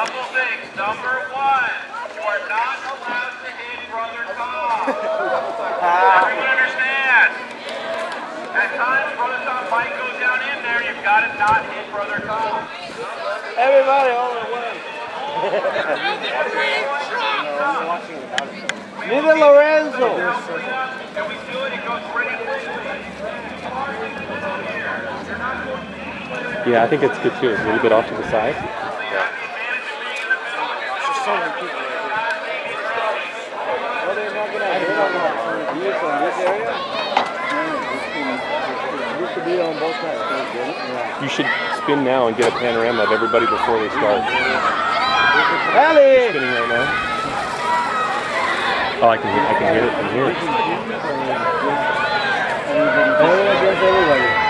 couple things. Number one, you are not allowed to hit Brother Tom. Everyone understand? At times, Brother Tom might go down in there. You've got to not hit Brother Tom. Everybody all at once. Neither Lorenzo. And we do it, it goes pretty quickly. Yeah, I think it's good too. It's A little bit off to the side. Well, they're not gonna hit on the view from this area. Used to be on both sides. Yeah. You should spin now and get a panorama of everybody before they start. Ellie! Spinning right now. Oh, I can hear, I can hear it from here. Everyone against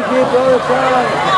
You can't keep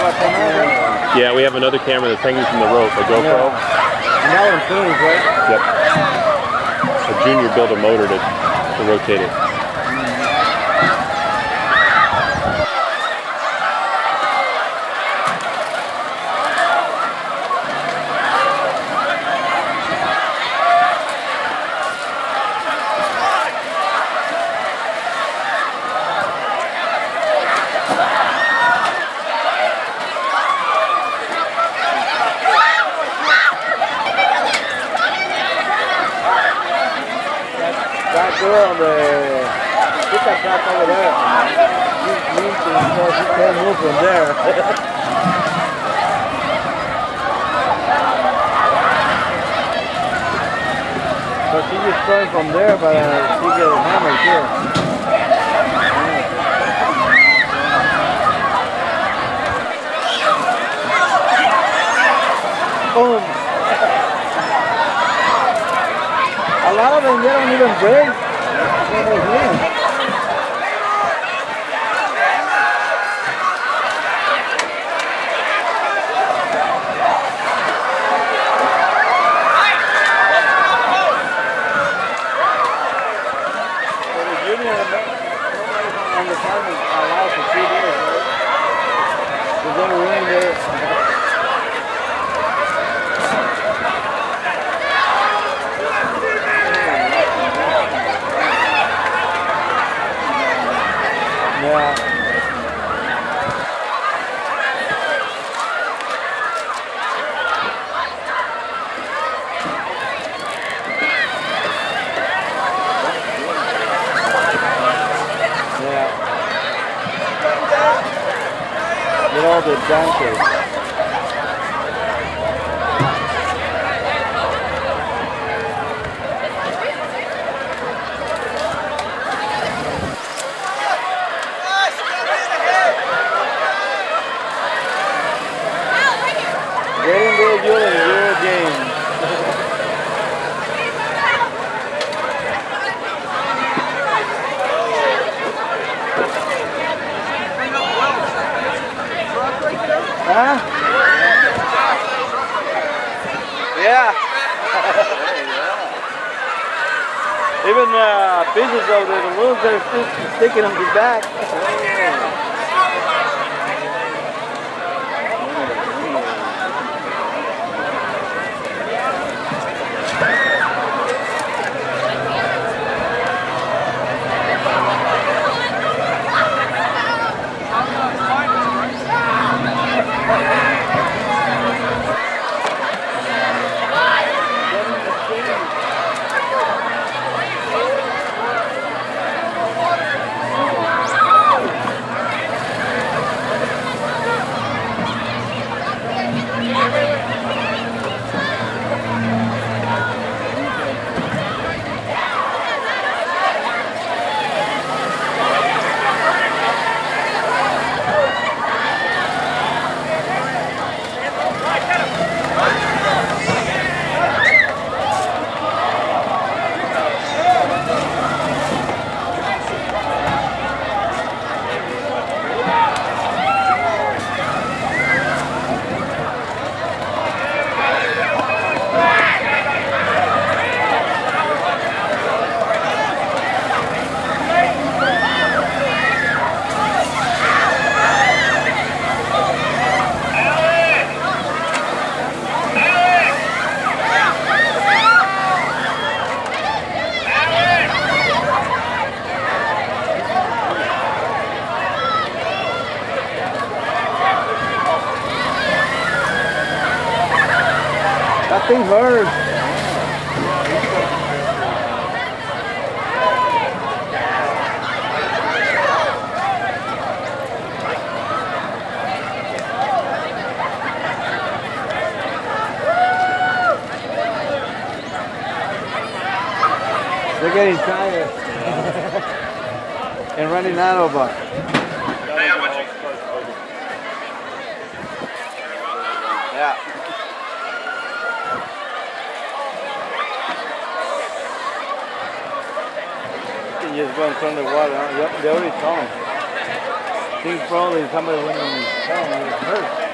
a camera? Yeah, we have another camera that's hanging from the rope, a GoPro. And that one right? Yep. A junior built a motor to, to rotate it. That girl, the pickup truck over there. Mean to him, can't move from there. so she just going from there, but uh, she get hammered too. Boom. A lot of them, they don't even break. Yeah. Even uh, pieces of the balloons are sticking on the back. Hurt. They're getting tired. and running out of uh, Hey, how much you- Yeah. You just go front of the water. Huh? Yep, they already saw him. I think probably somebody went in his and hurt.